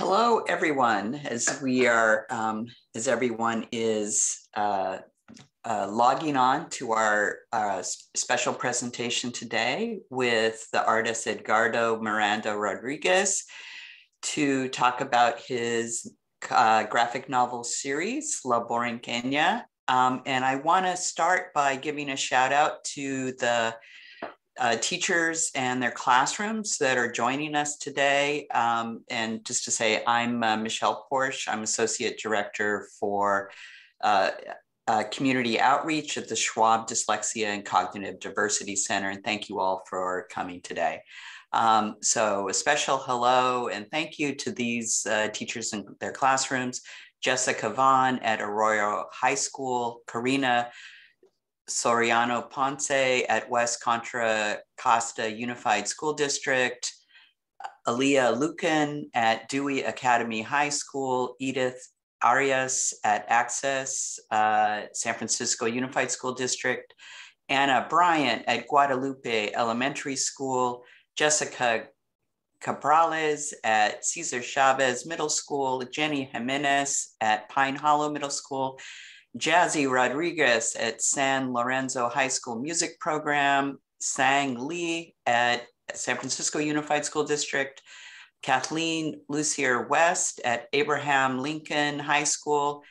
Hello, everyone. As we are, um, as everyone is uh, uh, logging on to our uh, special presentation today with the artist Edgardo Miranda Rodriguez to talk about his uh, graphic novel series, La Borinqueña. Um, and I want to start by giving a shout out to the uh, teachers and their classrooms that are joining us today. Um, and just to say, I'm uh, Michelle Porche. I'm Associate Director for uh, uh, Community Outreach at the Schwab Dyslexia and Cognitive Diversity Center. And thank you all for coming today. Um, so a special hello and thank you to these uh, teachers in their classrooms, Jessica Vaughn at Arroyo High School, Karina Soriano Ponce at West Contra Costa Unified School District, Aaliyah Lucan at Dewey Academy High School, Edith Arias at Access uh, San Francisco Unified School District, Anna Bryant at Guadalupe Elementary School, Jessica Cabrales at Cesar Chavez Middle School, Jenny Jimenez at Pine Hollow Middle School, Jazzy Rodriguez at San Lorenzo High School Music Program, Sang Lee at San Francisco Unified School District, Kathleen Lucier West at Abraham Lincoln High School,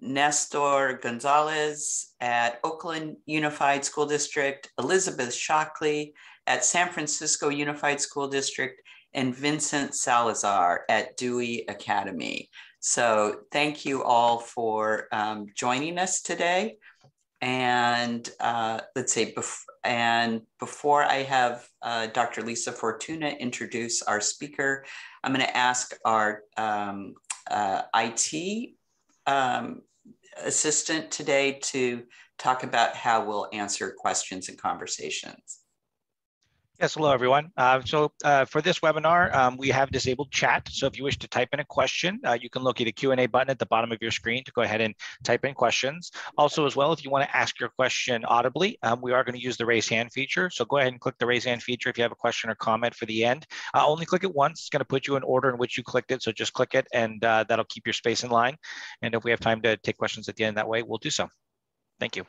Nestor Gonzalez at Oakland Unified School District, Elizabeth Shockley at San Francisco Unified School District, and Vincent Salazar at Dewey Academy. So thank you all for um, joining us today. And uh, let's say, bef and before I have uh, Dr. Lisa Fortuna introduce our speaker, I'm going to ask our um, uh, IT um, assistant today to talk about how we'll answer questions and conversations. Yes, hello everyone. Uh, so uh, for this webinar, um, we have disabled chat. So if you wish to type in a question, uh, you can look at the Q&A button at the bottom of your screen to go ahead and type in questions. Also as well, if you want to ask your question audibly, um, we are going to use the raise hand feature. So go ahead and click the raise hand feature if you have a question or comment for the end. Uh, only click it once. It's going to put you in order in which you clicked it. So just click it and uh, that'll keep your space in line. And if we have time to take questions at the end that way, we'll do so. Thank you.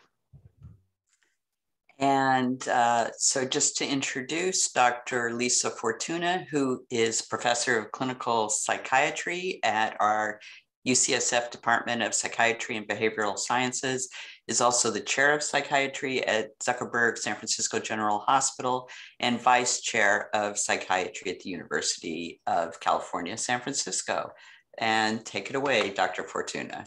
And uh, so just to introduce Dr. Lisa Fortuna, who is professor of clinical psychiatry at our UCSF Department of Psychiatry and Behavioral Sciences, is also the chair of psychiatry at Zuckerberg San Francisco General Hospital and vice chair of psychiatry at the University of California, San Francisco. And take it away, Dr. Fortuna.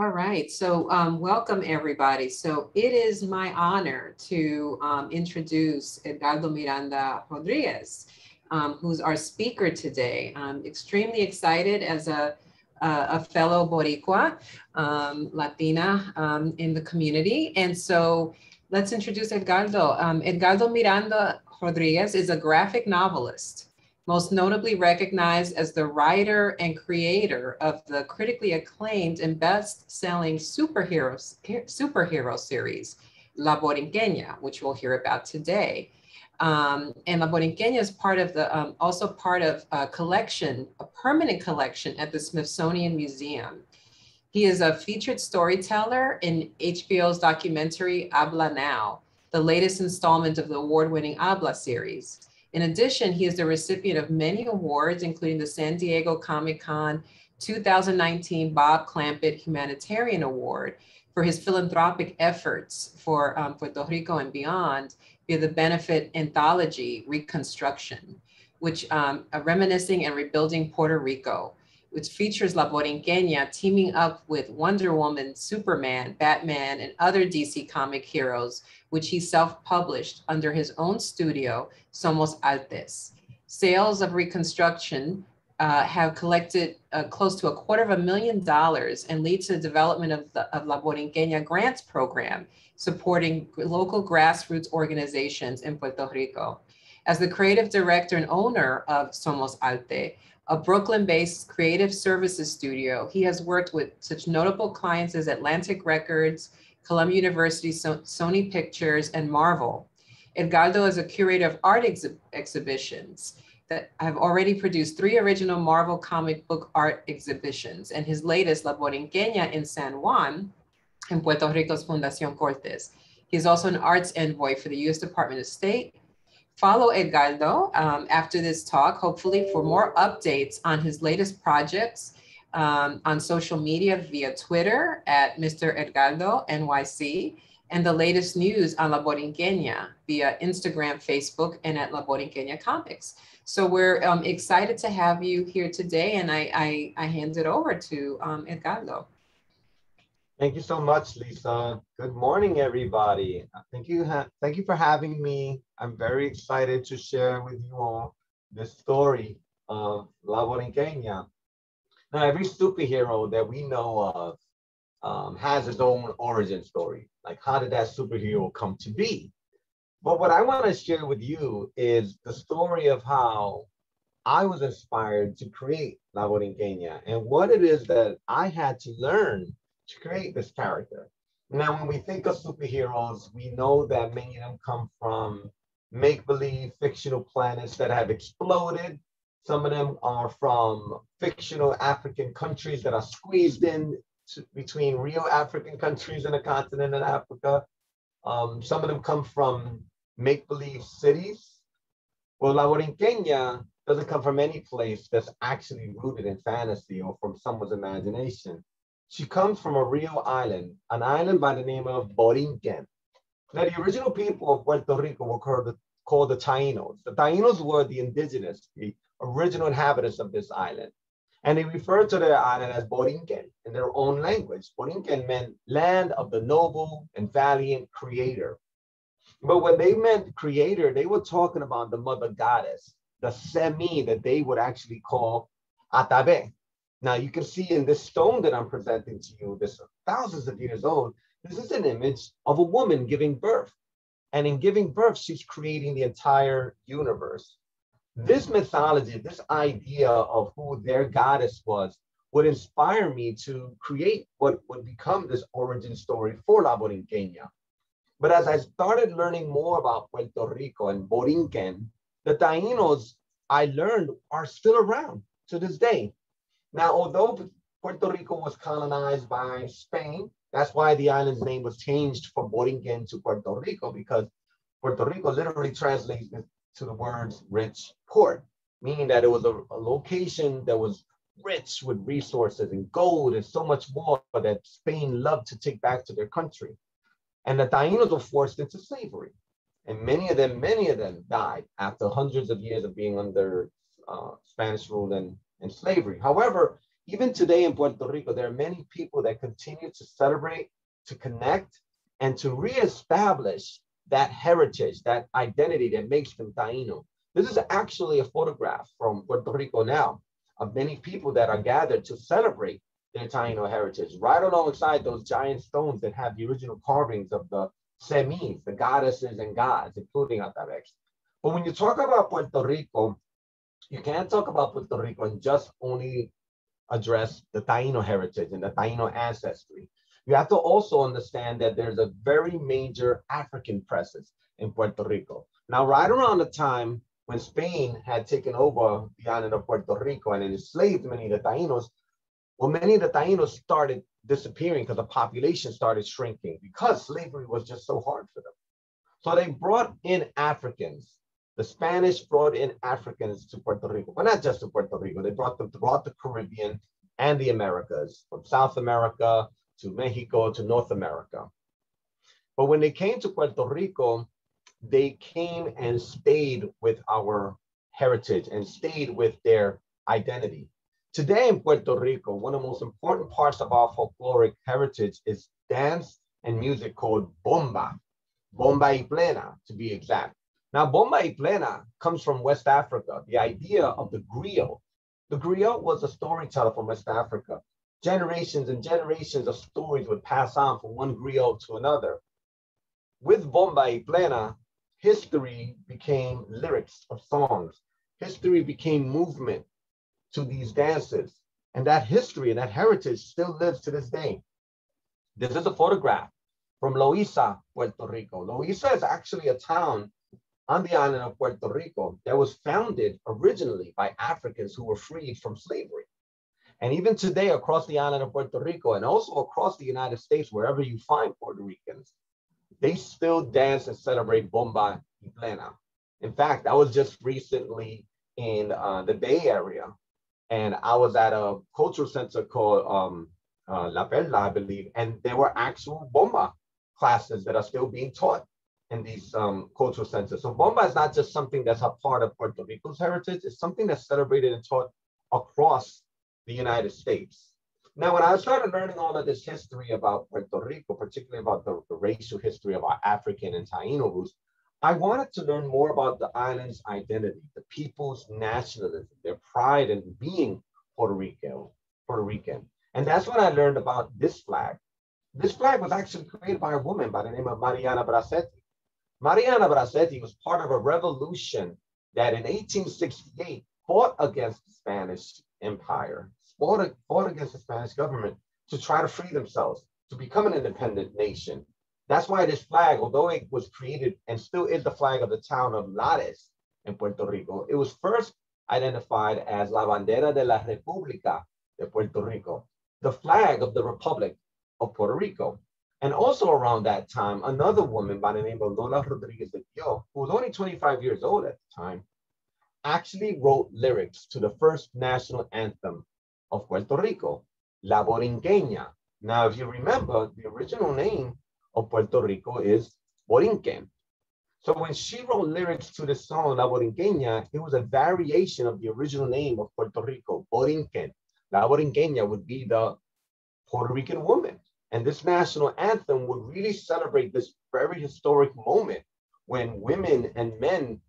All right, so um, welcome everybody. So it is my honor to um, introduce Edgardo Miranda Rodriguez, um, who's our speaker today. I'm extremely excited as a, a fellow Boricua, um, Latina um, in the community. And so let's introduce Edgardo. Um, Edgardo Miranda Rodriguez is a graphic novelist most notably recognized as the writer and creator of the critically acclaimed and best-selling superhero, superhero series, La Borinqueña, which we'll hear about today. Um, and La Borinqueña is part of the, um, also part of a collection, a permanent collection at the Smithsonian Museum. He is a featured storyteller in HBO's documentary Habla Now, the latest installment of the award-winning Habla series. In addition, he is the recipient of many awards, including the San Diego Comic Con 2019 Bob Clampett Humanitarian Award for his philanthropic efforts for um, Puerto Rico and beyond via the benefit anthology Ricanstruction, which um, reminiscing and rebuilding Puerto Rico, which features La Borinqueña teaming up with Wonder Woman, Superman, Batman, and other DC comic heroes which he self-published under his own studio, Somos Artes. Sales of Ricanstruction uh, have collected uh, close to a quarter of a million dollars and lead to the development of the of La Borinqueña Grants Program, supporting local grassroots organizations in Puerto Rico. As the creative director and owner of Somos Arte, a Brooklyn-based creative services studio, he has worked with such notable clients as Atlantic Records, Columbia University, so Sony Pictures, and Marvel. Edgardo is a curator of art exhibitions, that have already produced three original Marvel comic book art exhibitions, and his latest, La Borinqueña in San Juan, in Puerto Rico's Fundación Cortes. He's also an arts envoy for the U.S. Department of State. Follow Edgardo um, after this talk, hopefully, for more updates on his latest projects um, on social media via Twitter at Mr. Edgardo NYC and the latest news on La Borinqueña via Instagram, Facebook, and at La Borinqueña Comics. So we're um, excited to have you here today, and I, I, I hand it over to um, Edgardo. Thank you so much, Lisa. Good morning, everybody. Thank you, thank you for having me. I'm very excited to share with you all the story of La Borinqueña. Now, every superhero that we know of um, has its own origin story. Like, how did that superhero come to be? But what I want to share with you is the story of how I was inspired to create La Borinqueña and what it is that I had to learn to create this character. Now, when we think of superheroes, we know that many of them come from make believe fictional planets that have exploded some of them are from fictional African countries that are squeezed in to, between real African countries in the continent of Africa. Um, some of them come from make-believe cities. Well, La Borinqueña doesn't come from any place that's actually rooted in fantasy or from someone's imagination. She comes from a real island, an island by the name of Borinquen. Now, the original people of Puerto Rico were called the, called the Tainos. The Tainos were the indigenous, the original inhabitants of this island. And they referred to their island as Borinquen in their own language. Borinquen meant land of the noble and valiant creator. But when they meant creator, they were talking about the mother goddess, the cemí that they would actually call Atabe. Now you can see in this stone that I'm presenting to you, this thousands of years old, this is an image of a woman giving birth. And in giving birth, she's creating the entire universe. This mythology, this idea of who their goddess was, would inspire me to create what would become this origin story for La Borinqueña. But as I started learning more about Puerto Rico and Borinquen, the Tainos I learned are still around to this day. Now, although Puerto Rico was colonized by Spain, that's why the island's name was changed from Borinquen to Puerto Rico, because Puerto Rico literally translates to the words rich port, meaning that it was a, a location that was rich with resources and gold and so much more that Spain loved to take back to their country. And the Tainos were forced into slavery. And many of them, many of them died after hundreds of years of being under uh, Spanish rule and, and slavery. However, even today in Puerto Rico, there are many people that continue to celebrate, to connect, and to reestablish that heritage, that identity that makes them Taino. This is actually a photograph from Puerto Rico now of many people that are gathered to celebrate their Taino heritage, right alongside those giant stones that have the original carvings of the cemís, the goddesses and gods, including Atabex. But when you talk about Puerto Rico, you can't talk about Puerto Rico and just only address the Taino heritage and the Taino ancestry. You have to also understand that there's a very major African presence in Puerto Rico. Now, right around the time when Spain had taken over the island of Puerto Rico and enslaved many of the Tainos, well, many of the Tainos started disappearing because the population started shrinking because slavery was just so hard for them. So they brought in Africans. The Spanish brought in Africans to Puerto Rico, but not just to Puerto Rico. They brought them throughout the Caribbean and the Americas, from South America to Mexico, to North America. But when they came to Puerto Rico, they came and stayed with our heritage and stayed with their identity. Today in Puerto Rico, one of the most important parts of our folkloric heritage is dance and music called bomba, bomba y plena to be exact. Now, bomba y plena comes from West Africa, the idea of the griot. The griot was a storyteller from West Africa generations and generations of stories would pass on from one griot to another. With Bomba y Plena, history became lyrics of songs. History became movement to these dances. And that history and that heritage still lives to this day. This is a photograph from Loíza, Puerto Rico. Loíza is actually a town on the island of Puerto Rico that was founded originally by Africans who were freed from slavery. And even today, across the island of Puerto Rico and also across the United States, wherever you find Puerto Ricans, they still dance and celebrate Bomba y Plena. In fact, I was just recently in uh, the Bay Area, and I was at a cultural center called um, uh, La Perla, I believe, and there were actual Bomba classes that are still being taught in these um, cultural centers. So bomba is not just something that's a part of Puerto Rico's heritage, it's something that's celebrated and taught across the United States. Now, when I started learning all of this history about Puerto Rico, particularly about the, the racial history of our African and Taino roots, I wanted to learn more about the island's identity, the people's nationalism, their pride in being Puerto Rican, Puerto Rican. And that's when I learned about this flag. This flag was actually created by a woman by the name of Mariana Bracetti. Mariana Bracetti was part of a revolution that in 1868 fought against the Spanish Empire, fought, fought against the Spanish government to try to free themselves, to become an independent nation. That's why this flag, although it was created and still is the flag of the town of Lares in Puerto Rico, it was first identified as La Bandera de la República de Puerto Rico, the flag of the Republic of Puerto Rico. And also around that time, another woman by the name of Lola Rodriguez de Tio, who was only 25 years old at the time, actually wrote lyrics to the first national anthem of Puerto Rico, La Borinqueña. Now, if you remember, the original name of Puerto Rico is Borinquen. So when she wrote lyrics to the song La Borinqueña, it was a variation of the original name of Puerto Rico, Borinquen. La Borinqueña would be the Puerto Rican woman. And this national anthem would really celebrate this very historic moment when women and men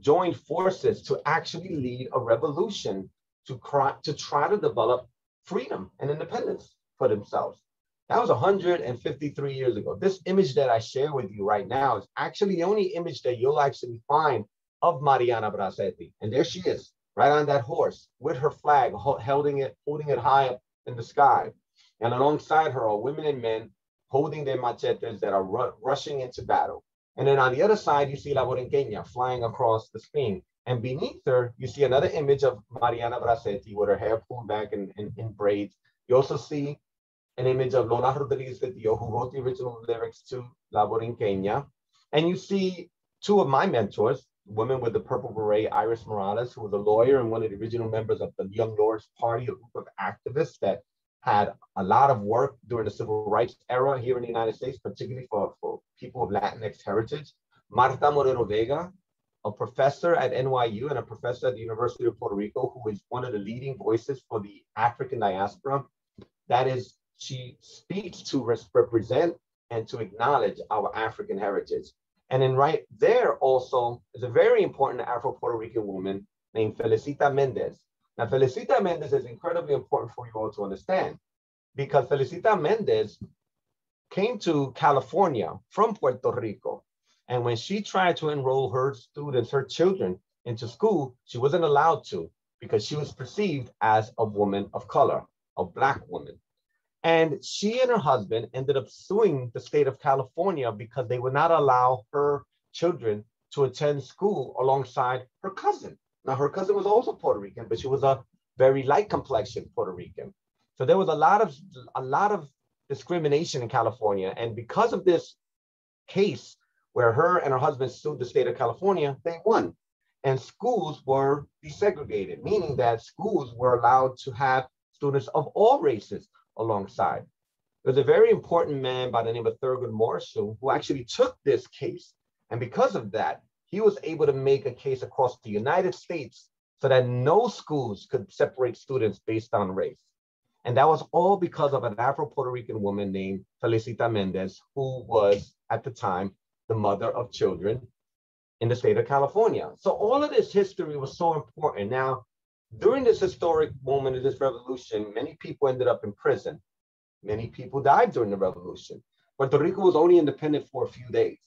joined forces to actually lead a revolution to, cry, to try to develop freedom and independence for themselves. That was 153 years ago. This image that I share with you right now is actually the only image that you'll actually find of Mariana Bracetti. And there she is, right on that horse with her flag, holding it, holding it high up in the sky. And alongside her are women and men holding their machetes that are ru rushing into battle. And then on the other side, you see La Borinqueña flying across the screen. And beneath her, you see another image of Mariana Bracetti with her hair pulled back in, in, braids. You also see an image of Lola Rodriguez de Tio, who wrote the original lyrics to La Borinqueña. And you see two of my mentors, women with the purple beret, Iris Morales, who was a lawyer and one of the original members of the Young Lords Party, a group of activists that had a lot of work during the civil rights era here in the United States, particularly for, for people of Latinx heritage. Marta Moreno Vega, a professor at NYU and a professor at the University of Puerto Rico, who is one of the leading voices for the African diaspora. That is, she speaks to represent and to acknowledge our African heritage. And then right there also is a very important Afro-Puerto Rican woman named Felicita Mendez, now, Felicita Mendez is incredibly important for you all to understand because Felicita Mendez came to California from Puerto Rico. And when she tried to enroll her students, her children into school, she wasn't allowed to because she was perceived as a woman of color, a Black woman. And she and her husband ended up suing the state of California because they would not allow her children to attend school alongside her cousin. Now, her cousin was also Puerto Rican, but she was a very light complexion Puerto Rican. So there was a lot of a lot of discrimination in California, and because of this case where her and her husband sued the state of California, they won. And schools were desegregated, meaning that schools were allowed to have students of all races alongside. There's a very important man by the name of Thurgood Marshall who actually took this case. And because of that, he was able to make a case across the United States so that no schools could separate students based on race. And that was all because of an Afro Puerto Rican woman named Felicita Mendez, who was at the time the mother of children in the state of California. So all of this history was so important. Now, during this historic moment of this revolution, many people ended up in prison. Many people died during the revolution. Puerto Rico was only independent for a few days.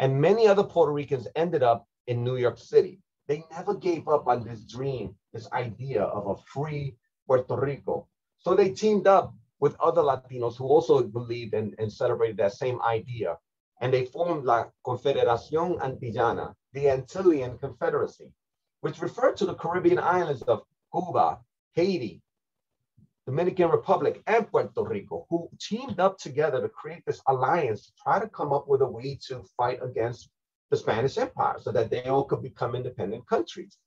And many other Puerto Ricans ended up in New York City. They never gave up on this dream, this idea of a free Puerto Rico. So they teamed up with other Latinos who also believed and, and celebrated that same idea. And they formed La Confederación Antillana, the Antillean Confederacy, which referred to the Caribbean islands of Cuba, Haiti, Dominican Republic, and Puerto Rico, who teamed up together to create this alliance to try to come up with a way to fight against the Spanish Empire so that they all could become independent countries.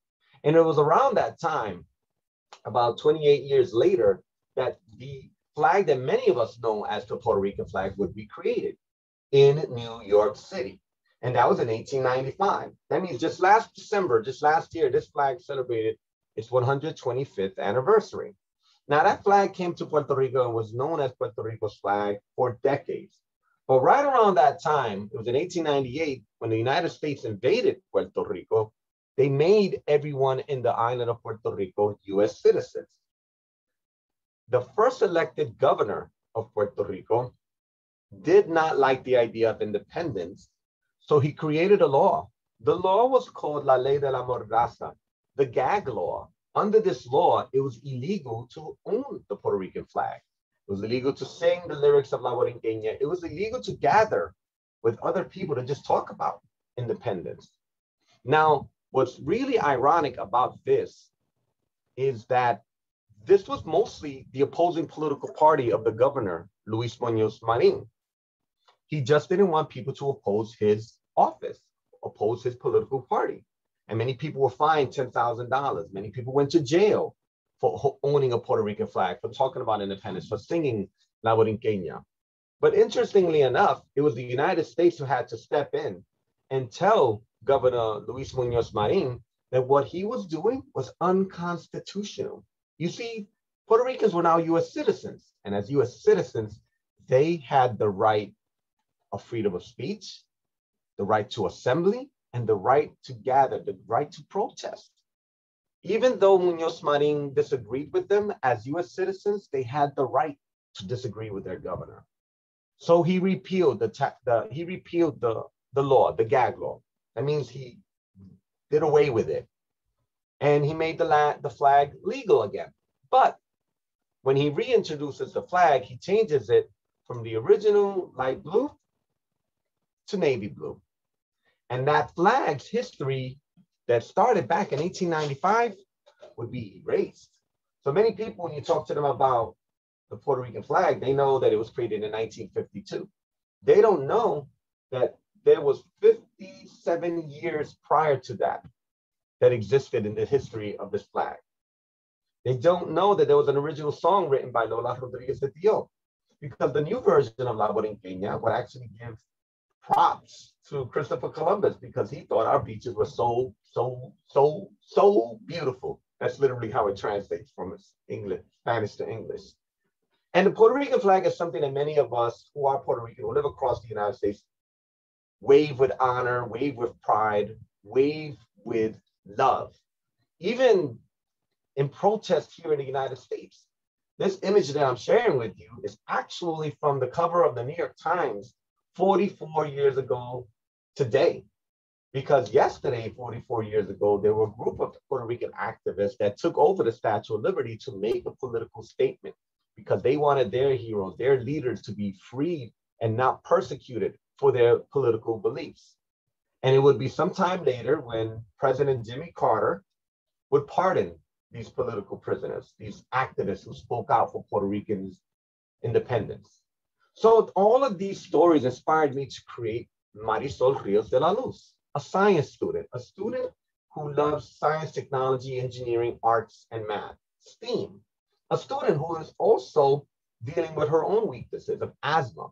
And it was around that time, about 28 years later, that the flag that many of us know as the Puerto Rican flag would be created in New York City. And that was in 1895. That means just last December, just last year, this flag celebrated its 125th anniversary. Now that flag came to Puerto Rico and was known as Puerto Rico's flag for decades. But right around that time, it was in 1898 when the United States invaded Puerto Rico, they made everyone in the island of Puerto Rico US citizens. The first elected governor of Puerto Rico did not like the idea of independence, so he created a law. The law was called La Ley de la Mordaza, the gag law. Under this law, it was illegal to own the Puerto Rican flag. It was illegal to sing the lyrics of La Borinqueña. It was illegal to gather with other people to just talk about independence. Now, what's really ironic about this is that this was mostly the opposing political party of the governor, Luis Muñoz Marin. He just didn't want people to oppose his office, oppose his political party. And many people were fined $10,000. Many people went to jail for owning a Puerto Rican flag, for talking about independence, for singing La Borinqueña. But interestingly enough, it was the United States who had to step in and tell Governor Luis Munoz Marin that what he was doing was unconstitutional. You see, Puerto Ricans were now US citizens. And as US citizens, they had the right of freedom of speech, the right to assembly, and the right to gather, the right to protest. Even though Munoz Marin disagreed with them as US citizens, they had the right to disagree with their governor. So he repealed the, the he repealed the, the law, the gag law. That means he did away with it. And he made the, la- the flag legal again. But when he reintroduces the flag, he changes it from the original light blue to navy blue. And that flag's history that started back in 1895 would be erased. So many people, when you talk to them about the Puerto Rican flag, they know that it was created in 1952. They don't know that there was 57 years prior to that that existed in the history of this flag. They don't know that there was an original song written by Lola Rodriguez de Tio, because the new version of La Borinqueña would actually give props to Christopher Columbus because he thought our beaches were so, so, so, so beautiful. That's literally how it translates from English, Spanish to English. And the Puerto Rican flag is something that many of us who are Puerto Rican, who live across the United States, wave with honor, wave with pride, wave with love. Even in protest here in the United States. This image that I'm sharing with you is actually from the cover of the New York Times 44 years ago today. Because yesterday, 44 years ago, there were a group of Puerto Rican activists that took over the Statue of Liberty to make a political statement because they wanted their heroes, their leaders to be freed and not persecuted for their political beliefs. And it would be sometime later when President Jimmy Carter would pardon these political prisoners, these activists who spoke out for Puerto Ricans' independence. So all of these stories inspired me to create Marisol Rios de la Luz, a science student, a student who loves science, technology, engineering, arts, and math, STEAM, a student who is also dealing with her own weaknesses of asthma.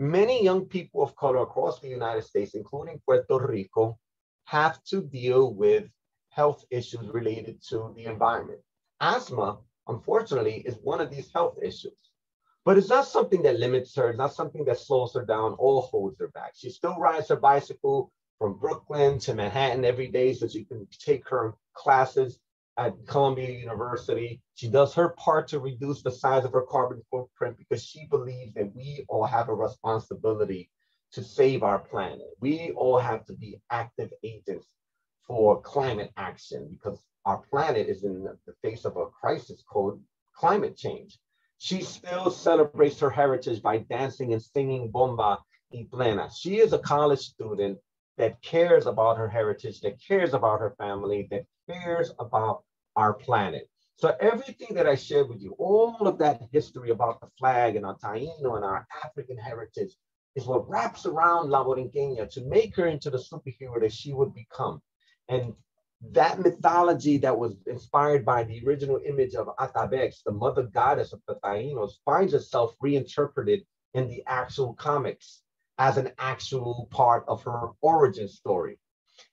Many young people of color across the United States, including Puerto Rico, have to deal with health issues related to the environment. Asthma, unfortunately, is one of these health issues. But it's not something that limits her, it's not something that slows her down or holds her back. She still rides her bicycle from Brooklyn to Manhattan every day so she can take her classes at Columbia University. She does her part to reduce the size of her carbon footprint because she believes that we all have a responsibility to save our planet. We all have to be active agents for climate action because our planet is in the face of a crisis called climate change. She still celebrates her heritage by dancing and singing bomba y plena. She is a college student that cares about her heritage, that cares about her family, that cares about our planet. So everything that I shared with you, all of that history about the flag and our Taino and our African heritage is what wraps around La Borinqueña to make her into the superhero that she would become. And that mythology that was inspired by the original image of Atabex, the mother goddess of the Tainos, finds itself reinterpreted in the actual comics as an actual part of her origin story.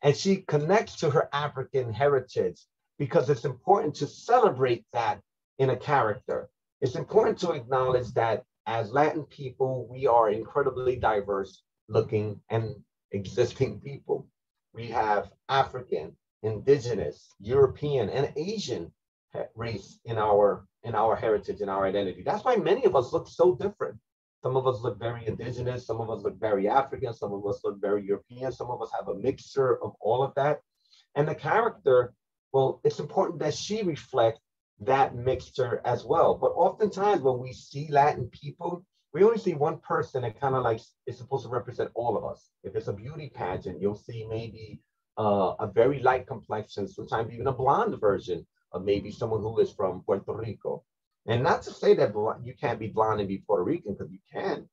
And she connects to her African heritage because it's important to celebrate that in a character. It's important to acknowledge that as Latin people, we are incredibly diverse looking and existing people. We have African, indigenous, European, and Asian race in our in our heritage and our identity. That's why many of us look so different. Some of us look very indigenous, some of us look very African, some of us look very European, some of us have a mixture of all of that. And the character, well, it's important that she reflect that mixture as well. But oftentimes when we see Latin people, we only see one person that kind of like is supposed to represent all of us. If it's a beauty pageant, you'll see maybe uh, a very light complexion, sometimes even a blonde version of maybe someone who is from Puerto Rico. And not to say that you can't be blonde and be Puerto Rican, because you can,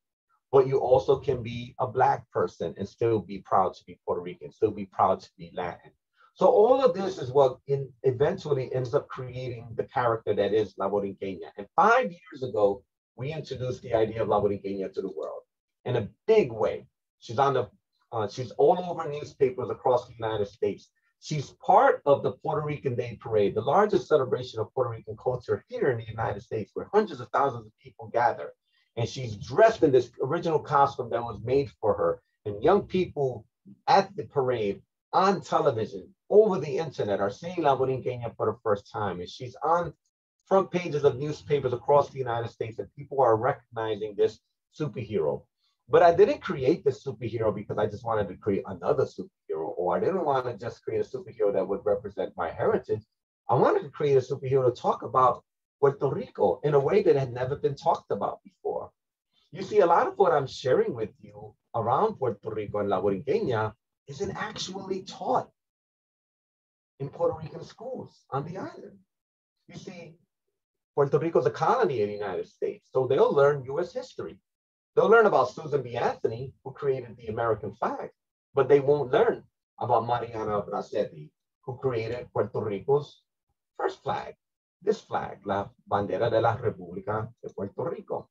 but you also can be a Black person and still be proud to be Puerto Rican, still be proud to be Latin. So all of this is what in, eventually ends up creating the character that is La Borinqueña. And five years ago, we introduced the idea of La Borinqueña to the world in a big way. She's on the, uh, she's all over newspapers across the United States. She's part of the Puerto Rican Day Parade, the largest celebration of Puerto Rican culture here in the United States, where hundreds of thousands of people gather. And she's dressed in this original costume that was made for her. And young people at the parade on television, over the internet, are seeing La Borinqueña for the first time. And she's on front pages of newspapers across the United States, and people are recognizing this superhero. But I didn't create this superhero because I just wanted to create another superhero, or I didn't want to just create a superhero that would represent my heritage. I wanted to create a superhero to talk about Puerto Rico in a way that had never been talked about before. You see, a lot of what I'm sharing with you around Puerto Rico and La Borinqueña isn't actually taught in Puerto Rican schools on the island. You see, Puerto Rico is a colony in the United States, so they'll learn US history. They'll learn about Susan B. Anthony, who created the American flag, but they won't learn about Mariana Bracetti, who created Puerto Rico's first flag, this flag, La Bandera de la República de Puerto Rico.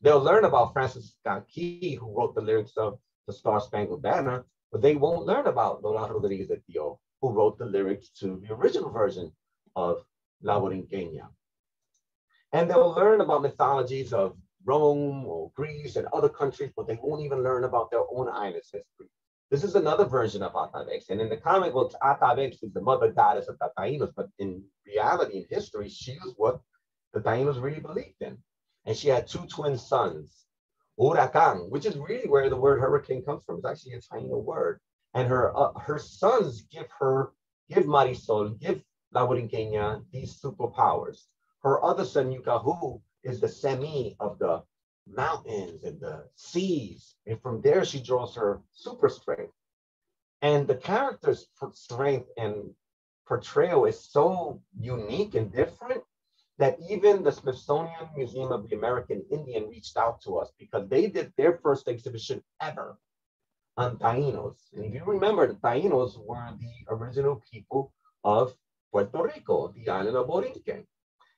They'll learn about Francis Scott Key, who wrote the lyrics of the Star Spangled Banner, but they won't learn about Lola Rodriguez de Tio, who wrote the lyrics to the original version of La Borinqueña. And they'll learn about mythologies of Rome or Greece and other countries, but they won't even learn about their own island's history. This is another version of Atabex. And in the comic books, Atabex is the mother goddess of the Taínos, but in reality, in history, she was what the Taínos really believed in. And she had two twin sons, Huracan, which is really where the word hurricane comes from. It's actually a Taino word. And her uh, her sons give her, give Marisol, give La Borinqueña these superpowers. Her other son, Yucahu, is the cemí of the mountains and the seas. And from there, she draws her super strength. And the character's strength and portrayal is so unique and different that even the Smithsonian Museum of the American Indian reached out to us because they did their first exhibition ever on Tainos. And if you remember, the Tainos were the original people of Puerto Rico, the island of Borinquen.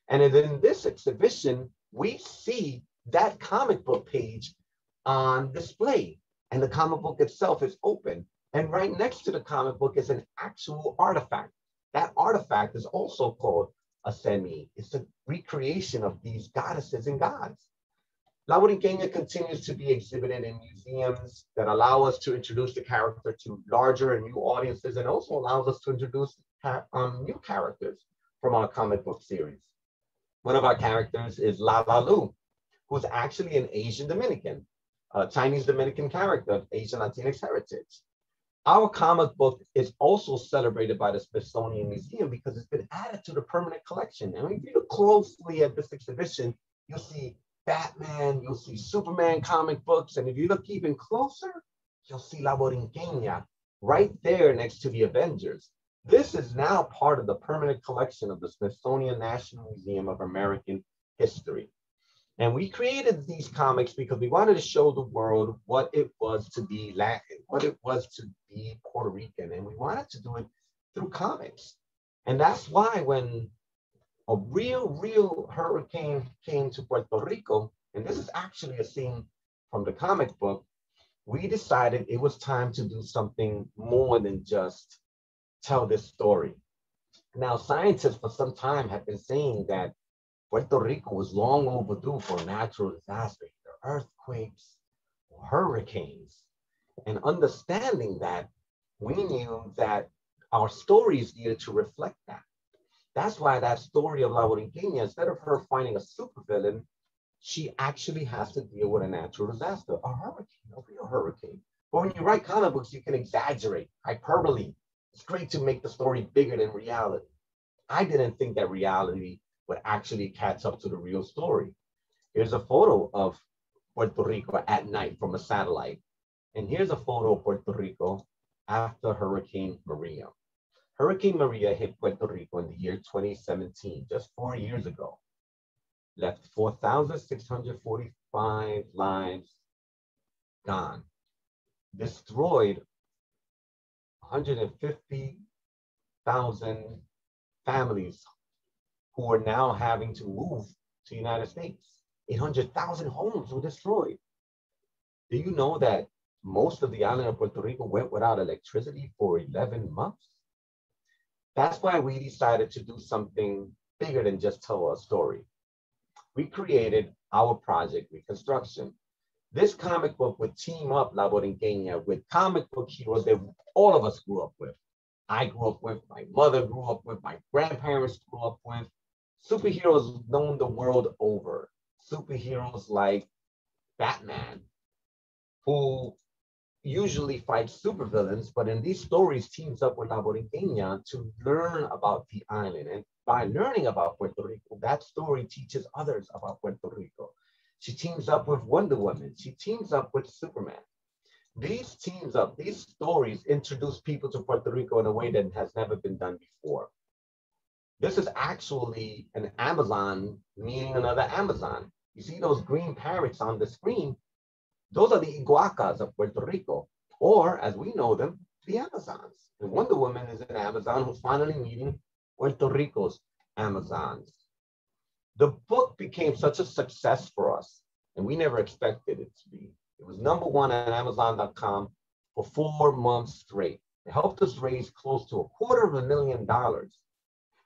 And in this exhibition, we see that comic book page on display. And the comic book itself is open. And right next to the comic book is an actual artifact. That artifact is also called a cemí. It's a recreation of these goddesses and gods. La continues to be exhibited in museums that allow us to introduce the character to larger and new audiences and also allows us to introduce um, new characters from our comic book series. One of our characters is La La Lu, who's actually an Asian Dominican, a Chinese Dominican character of Asian Latinx heritage. Our comic book is also celebrated by the Smithsonian Museum because it's been added to the permanent collection. And if you look closely at this exhibition, you'll see Batman, you'll see Superman comic books, and if you look even closer, you'll see La Borinqueña right there next to the Avengers. This is now part of the permanent collection of the Smithsonian National Museum of American History. And we created these comics because we wanted to show the world what it was to be Latin, what it was to be Puerto Rican. And we wanted to do it through comics. And that's why when a real, real hurricane came to Puerto Rico, and this is actually a scene from the comic book, we decided it was time to do something more than just tell this story. Now, scientists for some time have been saying that Puerto Rico was long overdue for a natural disaster, either earthquakes or hurricanes. And understanding that, we knew that our stories needed to reflect that. That's why that story of La Borinqueña, instead of her finding a supervillain, she actually has to deal with a natural disaster, a hurricane, a real hurricane. But when you write comic books, you can exaggerate, hyperbole. It's great to make the story bigger than reality. I didn't think that reality would actually catch up to the real story. Here's a photo of Puerto Rico at night from a satellite. And here's a photo of Puerto Rico after Hurricane Maria. Hurricane Maria hit Puerto Rico in the year 2017, just four years ago left 4,645 lives gone, destroyed 150,000 families who are now having to move to the United States. 800,000 homes were destroyed. Do you know that most of the island of Puerto Rico went without electricity for 11 months? That's why we decided to do something bigger than just tell a story we created our project Ricanstruction. This comic book would team up La Borinqueña with comic book heroes that all of us grew up with. I grew up with, my mother grew up with, my grandparents grew up with. Superheroes known the world over. Superheroes like Batman, who usually fights supervillains, but in these stories teams up with La Borinqueña to learn about the island and by learning about Puerto Rico, that story teaches others about Puerto Rico. She teams up with Wonder Woman. She teams up with Superman. These teams up, these stories introduce people to Puerto Rico in a way that has never been done before. This is actually an Amazon meeting another Amazon. You see those green parrots on the screen? Those are the Iguacas of Puerto Rico, or as we know them, the Amazons. And Wonder Woman is an Amazon who's finally meeting Puerto Rico's Amazons. The book became such a success for us, and we never expected it to be. It was number one on Amazon.com for four months straight. It helped us raise close to a quarter of a million dollars.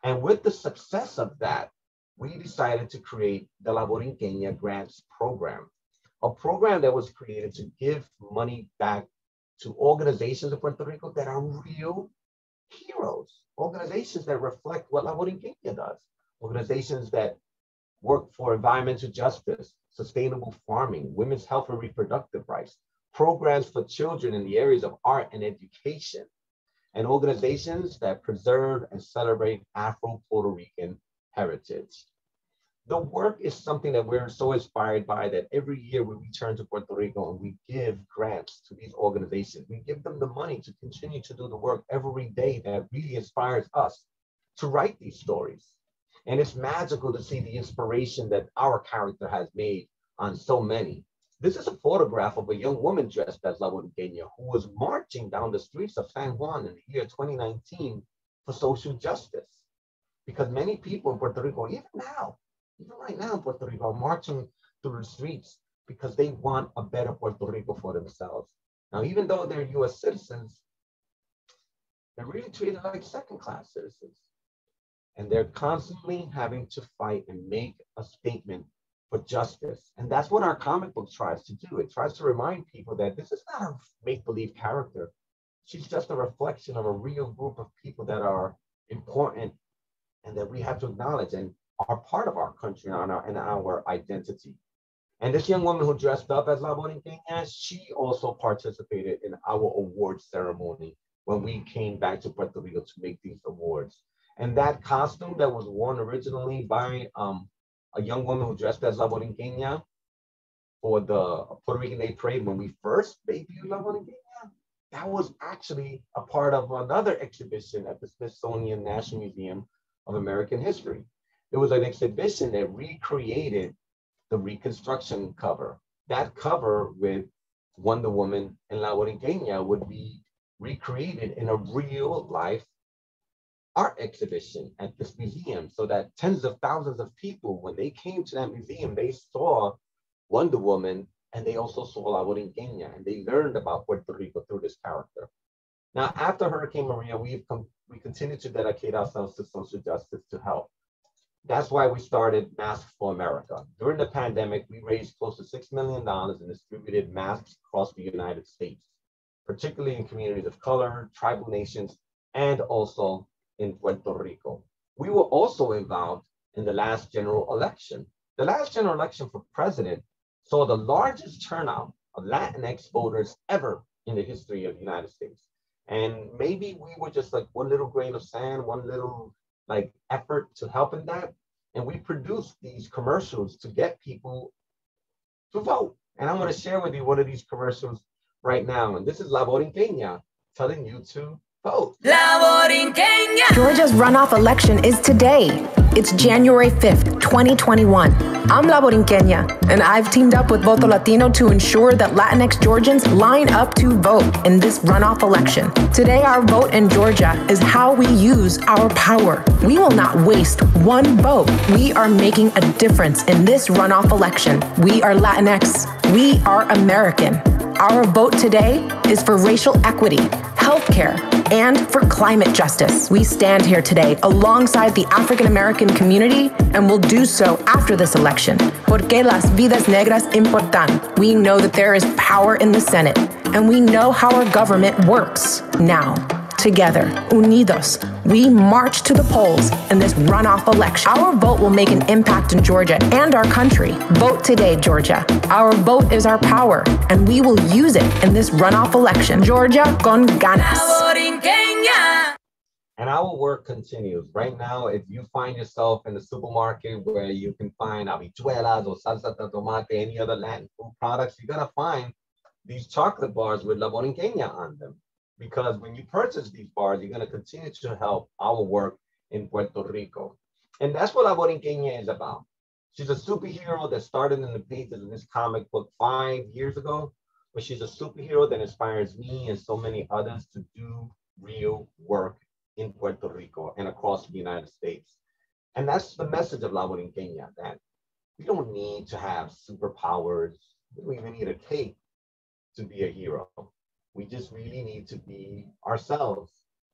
And with the success of that, we decided to create the La Borinqueña Grants Program, a program that was created to give money back to organizations in Puerto Rico that are real heroes, organizations that reflect what La Borinqueña does, organizations that work for environmental justice, sustainable farming, women's health and reproductive rights, programs for children in the areas of art and education, and organizations that preserve and celebrate Afro-Puerto Rican heritage the work is something that we're so inspired by that every year we return to Puerto Rico and we give grants to these organizations. We give them the money to continue to do the work every day that really inspires us to write these stories. And it's magical to see the inspiration that our character has made on so many. This is a photograph of a young woman dressed as La Borinqueña who was marching down the streets of San Juan in the year 2019 for social justice. Because many people in Puerto Rico, even now, even right now in Puerto Rico, are marching through the streets because they want a better Puerto Rico for themselves. Now, even though they're US citizens, they're really treated like second class citizens. And they're constantly having to fight and make a statement for justice. And that's what our comic book tries to do. It tries to remind people that this is not a make believe character. She's just a reflection of a real group of people that are important and that we have to acknowledge. And are part of our country and our, and our identity. And this young woman who dressed up as La Borinqueña, she also participated in our award ceremony when we came back to Puerto Rico to make these awards. And that costume that was worn originally by um, a young woman who dressed as La Borinqueña for the Puerto Rican Day Parade when we first debuted La Borinqueña, that was actually a part of another exhibition at the Smithsonian National Museum of American History. It was an exhibition that recreated the Ricanstruction cover. That cover with Wonder Woman and La Borinqueña would be recreated in a real life art exhibition at this museum so that tens of thousands of people, when they came to that museum, they saw Wonder Woman and they also saw La Borinqueña and they learned about Puerto Rico through this character. Now, after Hurricane Maria, we've we continue to dedicate ourselves to social justice to help. That's why we started Masks for America. During the pandemic, we raised close to $6 million and distributed masks across the United States, particularly in communities of color, tribal nations, and also in Puerto Rico. We were also involved in the last general election. The last general election for president saw the largest turnout of Latinx voters ever in the history of the United States. And maybe we were just like one little grain of sand, one little like effort to help in that. And we produced these commercials to get people to vote. And I'm going to share with you one of these commercials right now. And this is La Borinqueña telling you to vote. Georgia's runoff election is today. It's January 5th, 2021. I'm La Borinqueña, and I've teamed up with Voto Latino to ensure that Latinx Georgians line up to vote in this runoff election. Today, our vote in Georgia is how we use our power. We will not waste one vote. We are making a difference in this runoff election. We are Latinx. We are American. Our vote today is for racial equity, healthcare, and for climate justice. We stand here today alongside the African American community and will do so after this election. Porque las vidas negras importan. We know that there is power in the Senate, and we know how our government works now together, unidos, we march to the polls in this runoff election. Our vote will make an impact in Georgia and our country. Vote today, Georgia. Our vote is our power, and we will use it in this runoff election. Georgia con ganas. And our work continues. Right now, if you find yourself in the supermarket where you can find habichuelas or salsa de tomate, any other Latin food products, you're gonna find these chocolate bars with La Borinqueña on them because when you purchase these bars, you're going to continue to help our work in Puerto Rico. And that's what La Borinqueña is about. She's a superhero that started in the pages of this comic book five years ago, but she's a superhero that inspires me and so many others to do real work in Puerto Rico and across the United States. And that's the message of La Borinqueña, that we don't need to have superpowers. We don't even need a cape to be a hero. We just really need to be ourselves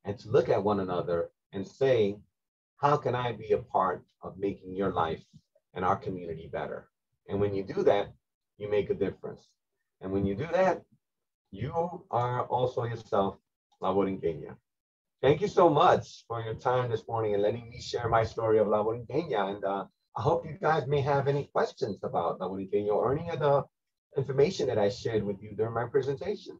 and to look at one another and say, how can I be a part of making your life and our community better? And when you do that, you make a difference. And when you do that, you are also yourself La Borinqueña. Thank you so much for your time this morning and letting me share my story of La Borinqueña. And uh, I hope you guys may have any questions about La Borinqueña or any of the information that I shared with you during my presentation.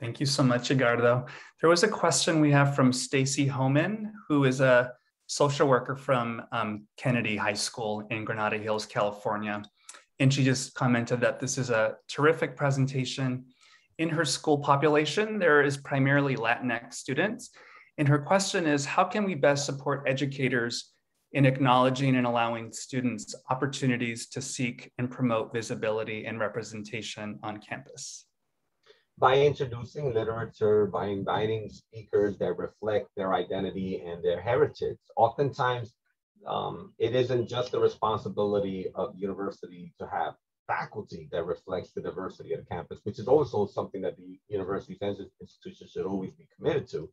Thank you so much, Edgardo. There was a question we have from Stacy Homan, who is a social worker from um, Kennedy High School in Granada Hills, California. And she just commented that this is a terrific presentation. In her school population, there is primarily Latinx students. And her question is, how can we best support educators in acknowledging and allowing students opportunities to seek and promote visibility and representation on campus? By introducing literature, by inviting speakers that reflect their identity and their heritage. Oftentimes, um, it isn't just the responsibility of university to have faculty that reflects the diversity of the campus, which is also something that the university institution should always be committed to.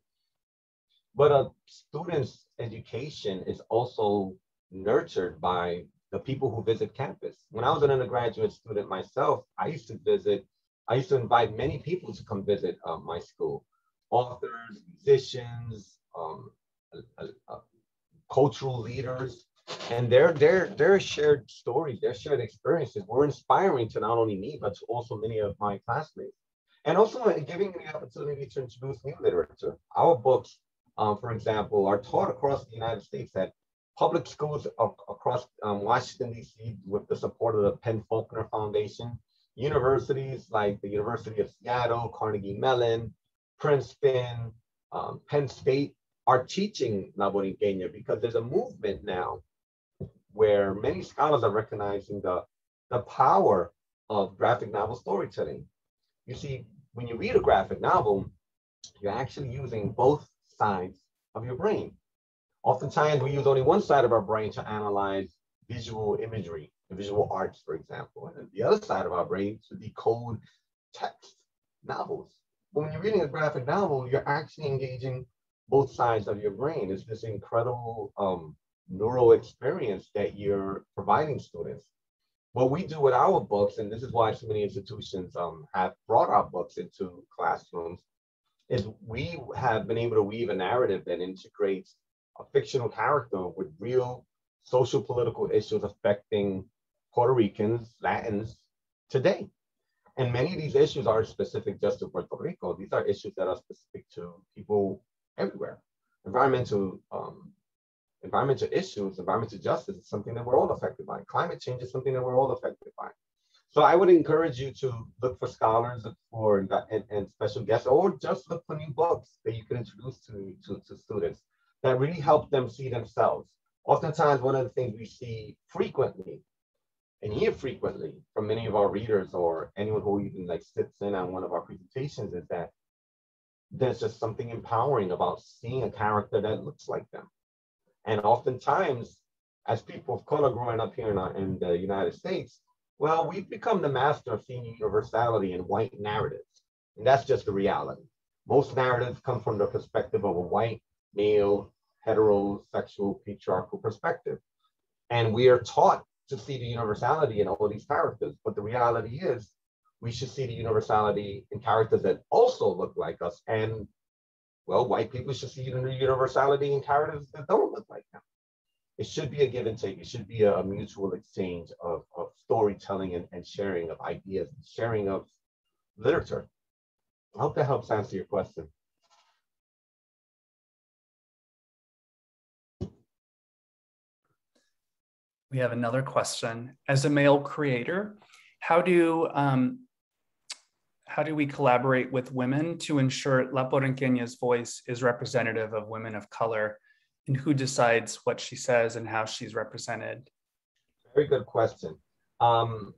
But a student's education is also nurtured by the people who visit campus. When I was an undergraduate student myself, I used to visit I used to invite many people to come visit uh, my school, authors, musicians, um, uh, uh, cultural leaders, and their their their shared stories, their shared experiences were inspiring to not only me but to also many of my classmates, and also giving me the opportunity to introduce new literature. Our books, um, for example, are taught across the United States at public schools across um, Washington, D.C., with the support of the PEN/Faulkner Foundation, universities like the University of Seattle, Carnegie Mellon, Princeton, um, Penn State are teaching La Borinqueña because there's a movement now where many scholars are recognizing the, the power of graphic novel storytelling. You see, when you read a graphic novel, you're actually using both sides of your brain. Oftentimes, we use only one side of our brain to analyze visual imagery, visual arts, for example, and the other side of our brain to decode text, novels. But when you're reading a graphic novel, you're actually engaging both sides of your brain. It's this incredible um, neural experience that you're providing students. What we do with our books, and this is why so many institutions um, have brought our books into classrooms, is we have been able to weave a narrative that integrates a fictional character with real social political issues affecting Puerto Ricans, Latins today. And many of these issues are specific just to Puerto Rico. These are issues that are specific to people everywhere. Environmental um, environmental issues, environmental justice is something that we're all affected by. Climate change is something that we're all affected by. So I would encourage you to look for scholars for and, and special guests, or just look for new books that you can introduce to, to, to students that really help them see themselves. Oftentimes, one of the things we see frequently and hear frequently from many of our readers or anyone who even like sits in on one of our presentations is that there's just something empowering about seeing a character that looks like them. And oftentimes, as people of color growing up here in, our, in the United States, well, we've become the master of seeing universality in white narratives. And that's just the reality. Most narratives come from the perspective of a white, male, heterosexual, patriarchal perspective. And we are taught to see the universality in all these characters. But the reality is, we should see the universality in characters that also look like us. And, well, white people should see the universality in characters that don't look like them it should be a give and take. It should be a, mutual exchange of, of storytelling and, and sharing of ideas, sharing of literature. I hope that helps answer your question. We have another question. As a male creator, how do um, how do we collaborate with women to ensure La Borinqueña's voice is representative of women of color and who decides what she says and how she's represented? Very good question. Um,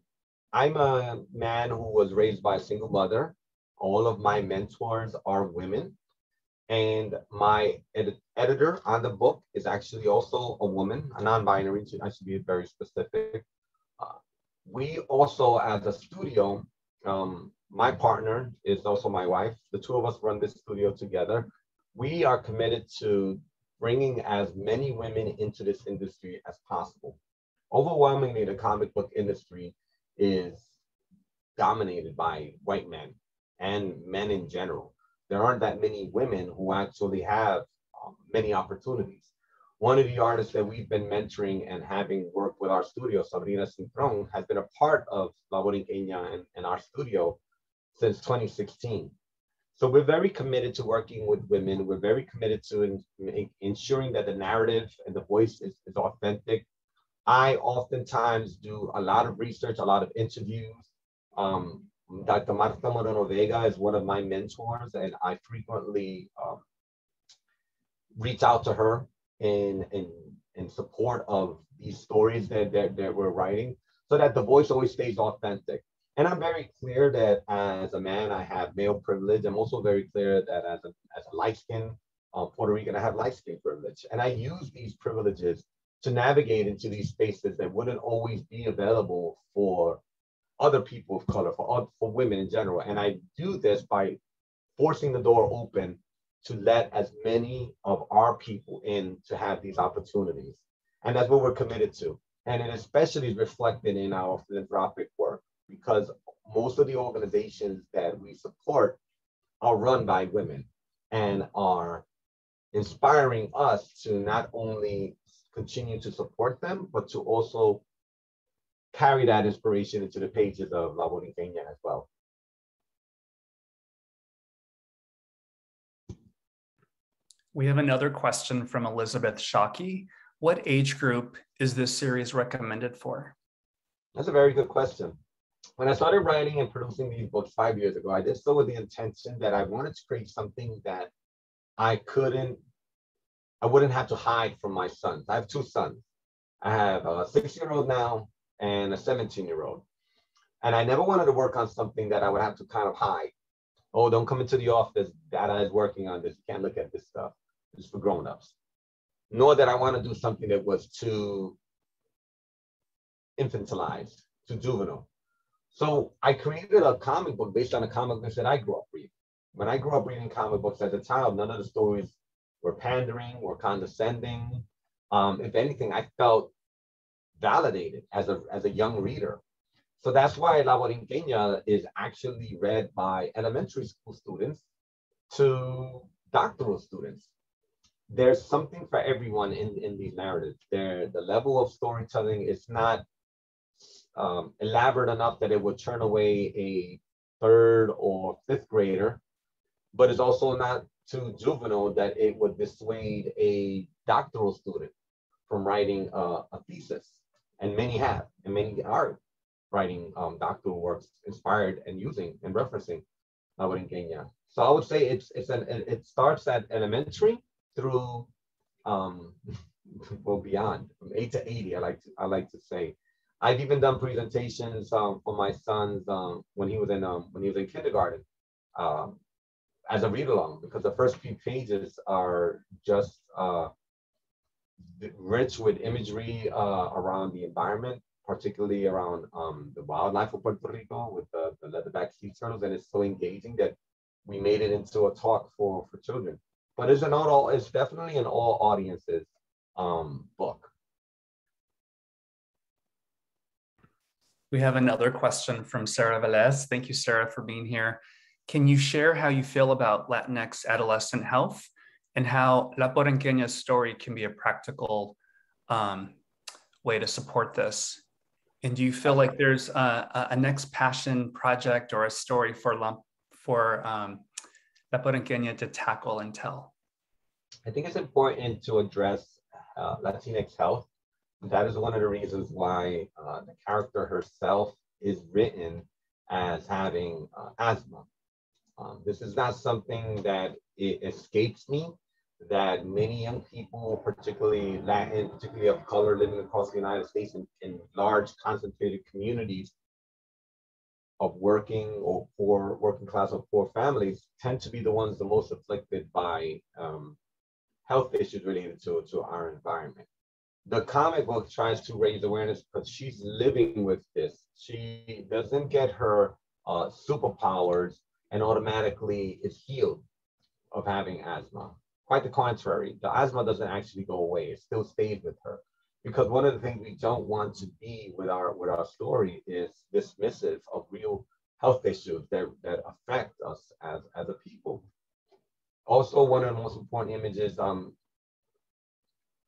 I'm a man who was raised by a single mother. All of my mentors are women. And my ed- editor on the book is actually also a woman, a non binary, I should be very specific. Uh, we also, as a studio, um, my partner is also my wife. The two of us run this studio together. We are committed to bringing as many women into this industry as possible. Overwhelmingly, the comic book industry is dominated by white men and men in general. There aren't that many women who actually have um, many opportunities. One of the artists that we've been mentoring and having worked with our studio, Sabrina Cintron, has been a part of La Borinqueña and, and our studio since 2016. So we're very committed to working with women. We're very committed to in, ensuring that the narrative and the voice is, is authentic. I oftentimes do a lot of research, a lot of interviews. Um, Dr. Marta Moreno Vega is one of my mentors, and I frequently um, reach out to her in, in, in support of these stories that, that, that we're writing so that the voice always stays authentic. And I'm very clear that as a man, I have male privilege. I'm also very clear that as a, as a light skinned uh, Puerto Rican, I have light skin privilege. And I use these privileges to navigate into these spaces that wouldn't always be available for other people of color, for, for women in general. And I do this by forcing the door open to let as many of our people in to have these opportunities. And that's what we're committed to. And it especially is reflected in our philanthropic work because most of the organizations that we support are run by women and are inspiring us to not only continue to support them, but to also carry that inspiration into the pages of La Borinqueña as well. We have another question from Elizabeth Shockey. what age group is this series recommended for? That's a very good question. When I started writing and producing these books five years ago, I did so with the intention that I wanted to create something that I couldn't, I wouldn't have to hide from my sons. I have two sons. I have a six year old now and a 17 year old. And I never wanted to work on something that I would have to kind of hide. Oh, don't come into the office. Dada is working on this. You can't look at this stuff. It's for grown-ups. Nor that I want to do something that was too infantilized, too juvenile. So I created a comic book based on a comic book that I grew up reading. When I grew up reading comic books as a child, none of the stories were pandering or condescending. Um, if anything, I felt validated as a, as a young reader. So that's why La Borinqueña is actually read by elementary school students to doctoral students. There's something for everyone in, in these narratives. There, the level of storytelling is not um, elaborate enough that it would turn away a third or fifth grader, but it's also not too juvenile that it would dissuade a doctoral student from writing a, a thesis and many have, and many are writing um, doctoral works inspired and using and referencing La Borinqueña. So I would say it's it's an it starts at elementary through um, well beyond from eight to eighty. I like to I like to say. I've even done presentations um, for my sons um, when he was in um, when he was in kindergarten um, as a read along because the first few pages are just uh, rich with imagery uh, around the environment, particularly around um, the wildlife of Puerto Rico with the, the leatherback sea turtles. And it's so engaging that we made it into a talk for, for children. But it's an all, it's definitely an all audiences um, book. We have another question from Sarah Velez. Thank you, Sarah, for being here. Can you share how you feel about Latinx adolescent health and how La Borinqueña's story can be a practical um, way to support this. And do you feel like there's a, a next passion project or a story for La, for um, La to tackle and tell? I think it's important to address uh, Latinx health. That is one of the reasons why uh, the character herself is written as having uh, asthma. Um, this is not something that it escapes me that many young people, particularly Latin, particularly of color, living across the United States in, in large concentrated communities of working or poor, working class or poor families, tend to be the ones the most afflicted by um, health issues related to, to our environment. The comic book tries to raise awareness because she's living with this. She doesn't get her uh, superpowers and automatically is healed of having asthma. Quite the contrary, the asthma doesn't actually go away. It still stays with her. Because one of the things we don't want to be with our with our story is dismissive of real health issues that, that affect us as, as a people. Also, one of the most important images, um,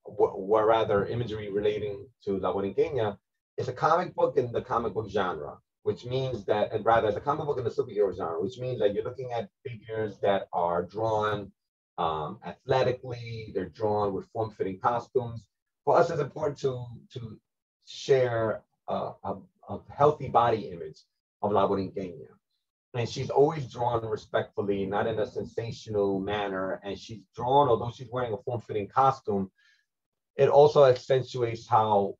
or rather imagery relating to La Borinqueña, is a comic book in the comic book genre which means that, and rather a comic book in the superhero genre, which means that you're looking at figures that are drawn um, athletically, they're drawn with form-fitting costumes. For us, it's important to, to share a, a, a healthy body image of La Borinqueña. And she's always drawn respectfully, not in a sensational manner. And she's drawn, although she's wearing a form-fitting costume, it also accentuates how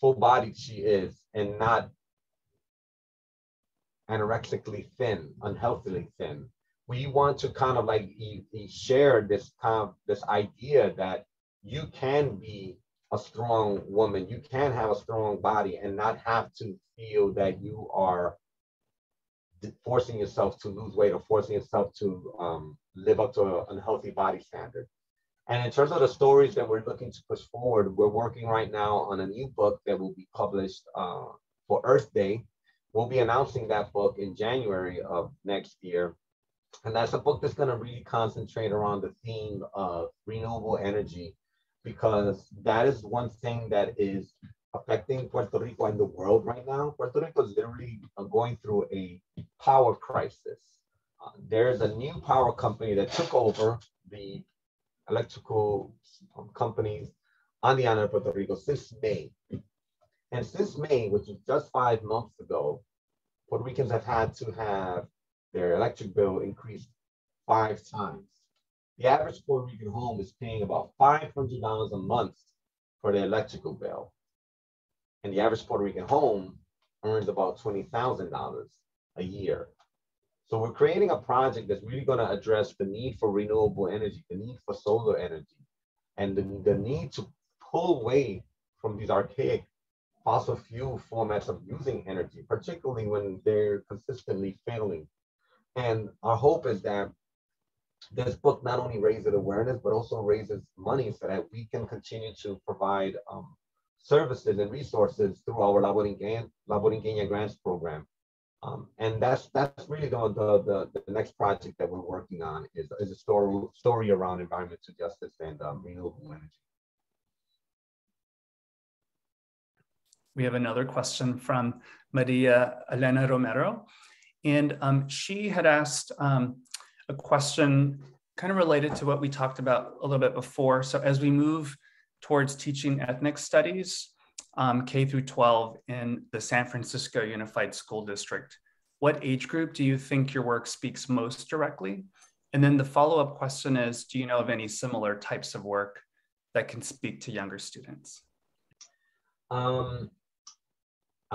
full-bodied she is and not anorexically thin, unhealthily thin. We want to kind of like share this kind of this idea that you can be a strong woman, you can have a strong body and not have to feel that you are forcing yourself to lose weight or forcing yourself to um, live up to an unhealthy body standard. And in terms of the stories that we're looking to push forward, we're working right now on a new book that will be published uh, for Earth Day We'll be announcing that book in January of next year. And that's a book that's going to really concentrate around the theme of renewable energy, because that is one thing that is affecting Puerto Rico and the world right now. Puerto Rico is literally going through a power crisis. Uh, there's a new power company that took over the electrical companies on the island of Puerto Rico since May. And since May, which is just five months ago, Puerto Ricans have had to have their electric bill increased five times. The average Puerto Rican home is paying about $500 a month for their electrical bill. And the average Puerto Rican home earns about $20,000 a year. So we're creating a project that's really going to address the need for renewable energy, the need for solar energy, and the, the need to pull away from these archaic fossil fuel formats of using energy, particularly when they're consistently failing. And our hope is that this book not only raises awareness, but also raises money so that we can continue to provide um, services and resources through our La Borinqueña Grants Program. Um, and that's that's really the, the, the, the, next project that we're working on is, is a story, story around environmental justice and um, renewable energy. We have another question from Maria Elena Romero. And um, she had asked um, a question kind of related to what we talked about a little bit before. So as we move towards teaching ethnic studies, um, K through 12 in the San Francisco Unified School District, what age group do you think your work speaks most directly? And then the follow-up question is, do you know of any similar types of work that can speak to younger students? Um,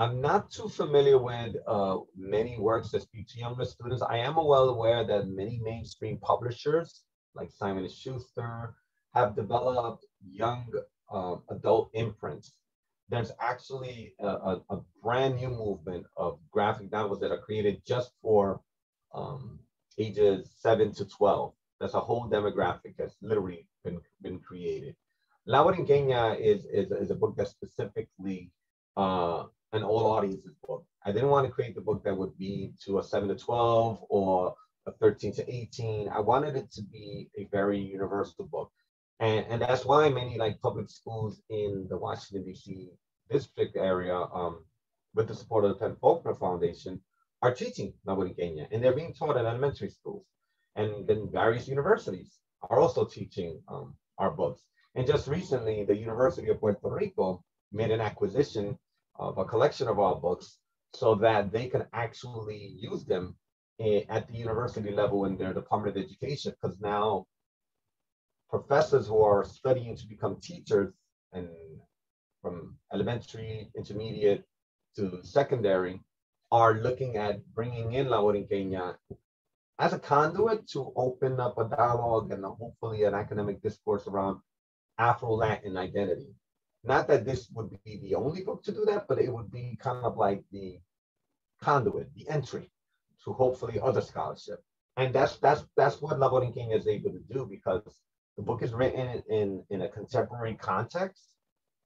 I'm not too familiar with uh, many works that speak to younger students. I am well aware that many mainstream publishers like Simon & Schuster have developed young uh, adult imprints. There's actually a, a, a, brand new movement of graphic novels that are created just for um, ages 7 to 12. That's a whole demographic that's literally been, been created. La Borinqueña is, is, is a book that specifically uh, an all audiences book. I didn't want to create the book that would be to a 7 to 12 or a 13 to 18. I wanted it to be a very universal book. And, and that's why many like public schools in the Washington, D.C. district area, um, with the support of the PEN/Faulkner Foundation, are teaching Borinqueña, and they're being taught in elementary schools. And then various universities are also teaching um, our books. And just recently, the University of Puerto Rico made an acquisition of a collection of our books so that they can actually use them at the university level in their Department of Education, because now professors who are studying to become teachers and from elementary, intermediate to secondary are looking at bringing in La Borinqueña as a conduit to open up a dialogue and hopefully an academic discourse around Afro-Latin identity. Not that this would be the only book to do that, but it would be kind of like the conduit, the entry to hopefully other scholarship. And that's that's that's what La Borinqueña is able to do because the book is written in, in a contemporary context.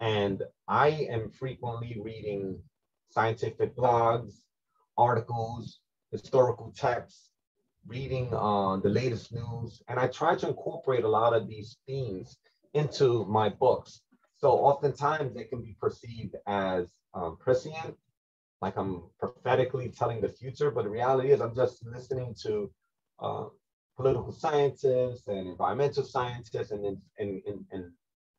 And I am frequently reading scientific blogs, articles, historical texts, reading on uh, the latest news. And I try to incorporate a lot of these themes into my books. So oftentimes they can be perceived as um, prescient, like I'm prophetically telling the future, but the reality is I'm just listening to uh, political scientists and environmental scientists, and, and, and, and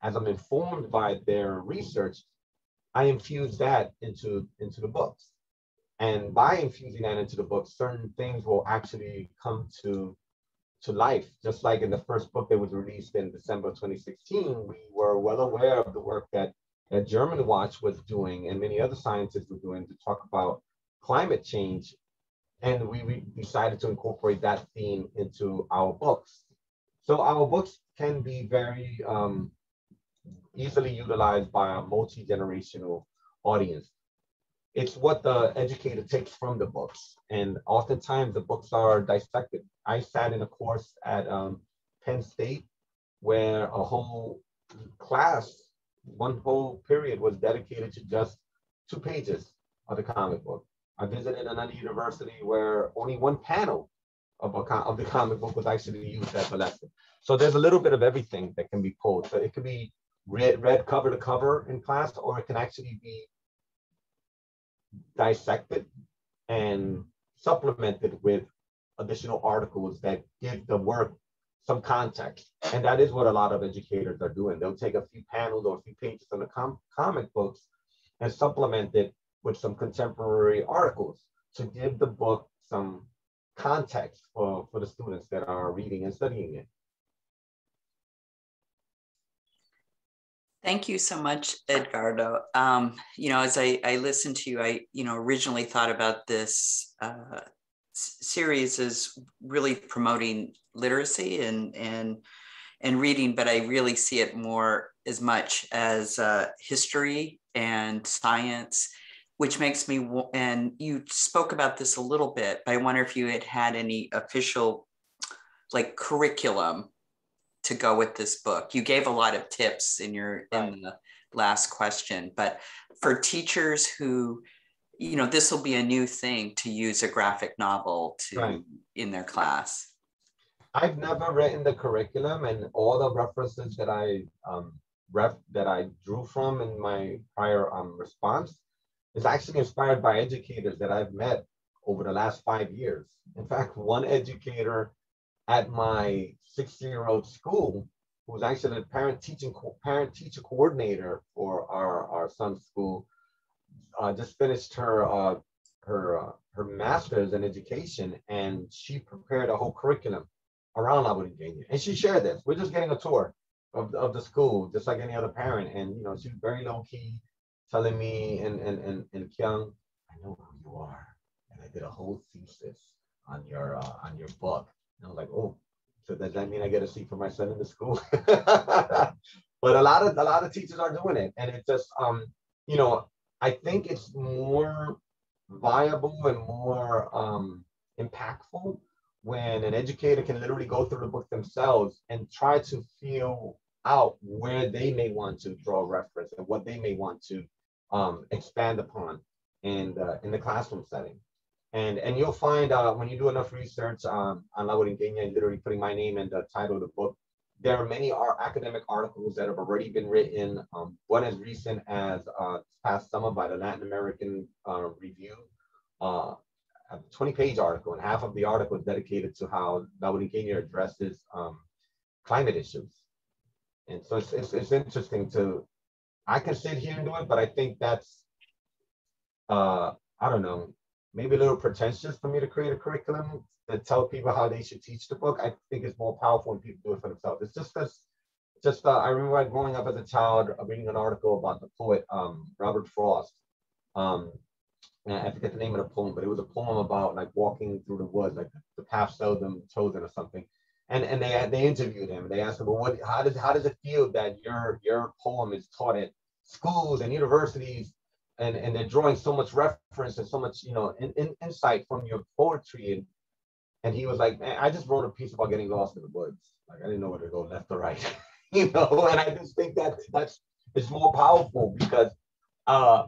as I'm informed by their research, I infuse that into, into the books. And by infusing that into the book, certain things will actually come to to life. Just like in the first book that was released in December 2016, we were well aware of the work that, that Germanwatch was doing and many other scientists were doing to talk about climate change. And we, we decided to incorporate that theme into our books. So our books can be very um, easily utilized by a multi-generational audience it's what the educator takes from the books. And oftentimes the books are dissected. I sat in a course at um, Penn State where a whole class, one whole period was dedicated to just two pages of the comic book. I visited another university where only one panel of, a, of the comic book was actually used as a lesson. So there's a little bit of everything that can be pulled. So it could be read, read cover to cover in class, or it can actually be dissected and supplemented with additional articles that give the work some context. And that is what a lot of educators are doing. They'll take a few panels or a few pages from the com comic books and supplement it with some contemporary articles to give the book some context for, for the students that are reading and studying it. Thank you so much, Edgardo. Um, you know, as I, I listened to you, I, you know, originally thought about this uh, series as really promoting literacy and, and, and reading, but I really see it more as much as uh, history and science, which makes me, and you spoke about this a little bit, but I wonder if you had had any official like curriculum to go with this book? You gave a lot of tips in your right. in the last question, but for teachers who, you know, this will be a new thing to use a graphic novel to right. in their class. I've never written the curriculum, and all the references that I um, ref that I drew from in my prior um, response is actually inspired by educators that I've met over the last five years. In fact, one educator at my 16 year old school, who was actually the parent teaching parent teacher coordinator for our, our son's school, uh, just finished her uh, her uh, her master's in education, and she prepared a whole curriculum around La Borinqueña. And she shared this. We're just getting a tour of, of the school, just like any other parent. And you know, she was very low key, telling me and and and and Kyung, I know who you are, and I did a whole thesis on your uh, on your book. And I was like, oh, so does that mean I get a seat for my son in the school? but a lot of a lot of teachers are doing it, and it just um, you know, I think it's more viable and more um, impactful when an educator can literally go through the book themselves and try to feel out where they may want to draw reference and what they may want to um, expand upon in the, in the classroom setting. And, and you'll find uh, when you do enough research um, on La and literally putting my name and the title of the book, there are many academic articles that have already been written. Um, one as recent as uh, past summer by the Latin American uh, Review, uh, a 20 page article, and half of the article is dedicated to how La Borinqueña addresses um, climate issues. And so it's, it's, it's, interesting to, I can sit here and do it, but I think that's, uh, I don't know, maybe a little pretentious for me to create a curriculum that tell people how they should teach the book. I think it's more powerful when people do it for themselves. It's just because, just uh, I remember growing up as a child uh, reading an article about the poet um, Robert Frost. Um, I forget the name of the poem, but it was a poem about like walking through the woods, like the path seldom chosen or something. And and they they interviewed him. They asked him, well, what how does how does it feel that your your poem is taught at schools and universities and and they're drawing so much reference and so much you know in, in, insight from your poetry. And and he was like man i just wrote a piece about getting lost in the woods. Like i didn't know where to go left or right. You know and i just think that that's it's more powerful because uh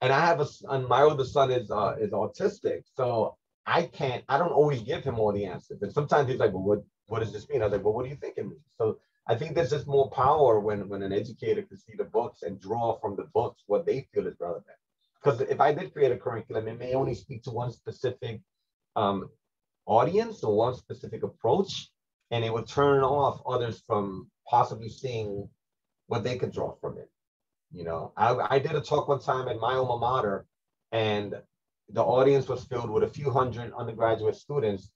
and i have a and my older son is uh is autistic. So i can't i don't always give him all the answers. And sometimes he's like well what what does this mean? I was like well what do you think it means? So I think there's just more power when, when an educator can see the books and draw from the books what they feel is relevant. Because if I did create a curriculum, it may only speak to one specific um, audience or one specific approach, and it would turn off others from possibly seeing what they could draw from it. You know, I, I did a talk one time at my alma mater, and the audience was filled with a few hundred undergraduate students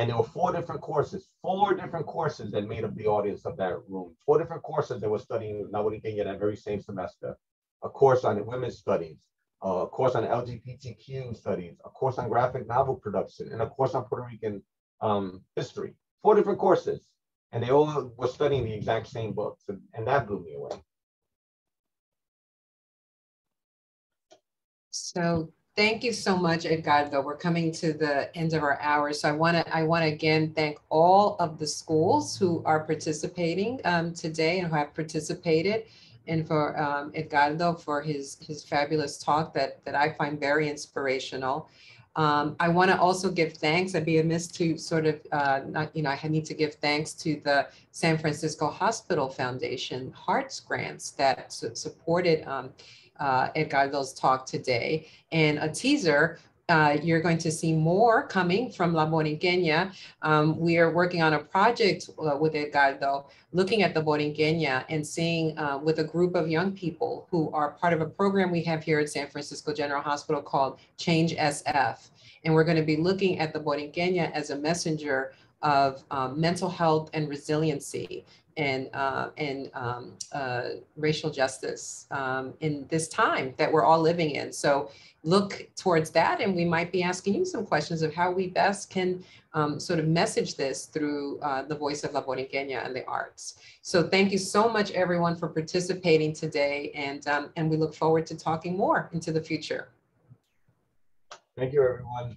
and there were four different courses, four different courses that made up the audience of that room. Four different courses that were studying La Borinqueña that very same semester. A course on women's studies, a course on LGBTQ studies, a course on graphic novel production, and a course on Puerto Rican um, history. Four different courses. And they all were studying the exact same books. And, and that blew me away. So Thank you so much, Edgardo. We're coming to the end of our hour. So I want to I want to again thank all of the schools who are participating um, today and who have participated and for um, Edgardo for his his fabulous talk that that I find very inspirational. Um, I want to also give thanks. I'd be amiss to sort of, uh, not, you know, I need to give thanks to the San Francisco Hospital Foundation HEARTS grants that su supported um, uh, Edgardo's talk today. And a teaser, uh, you're going to see more coming from La Borinqueña. Um, we are working on a project uh, with Edgardo, looking at the Borinqueña and seeing uh, with a group of young people who are part of a program we have here at San Francisco General Hospital called Change SF. And we're going to be looking at the Borinqueña as a messenger of um, mental health and resiliency and uh, and um, uh, racial justice um, in this time that we're all living in. So look towards that, and we might be asking you some questions of how we best can um, sort of message this through uh, the voice of La Borinqueña and the arts. So thank you so much, everyone, for participating today, and um, and we look forward to talking more into the future. Thank you, everyone.